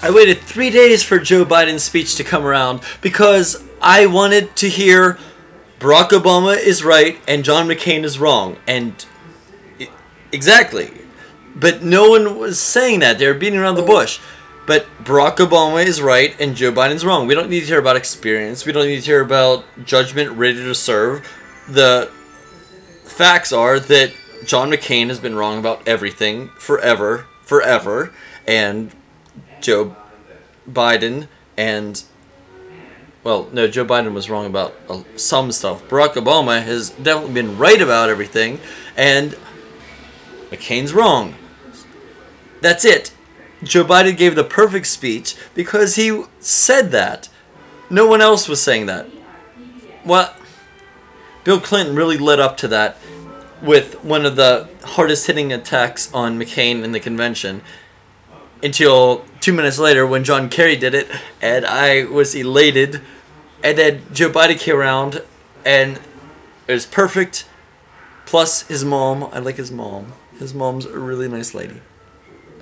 I waited three days for Joe Biden's speech to come around because I wanted to hear Barack Obama is right and John McCain is wrong. And exactly. But no one was saying that. They were beating around the oh. bush. But Barack Obama is right and Joe Biden's wrong. We don't need to hear about experience. We don't need to hear about judgment ready to serve. The facts are that John McCain has been wrong about everything forever, forever, and Joe Biden and well, no, Joe Biden was wrong about uh, some stuff. Barack Obama has definitely been right about everything, and McCain's wrong. That's it. Joe Biden gave the perfect speech because he said that. No one else was saying that. Well, Bill Clinton really led up to that with one of the hardest hitting attacks on McCain in the convention until two minutes later when John Kerry did it, and I was elated. And then Joe Biden came around, and it was perfect. Plus his mom, I like his mom. His mom's a really nice lady.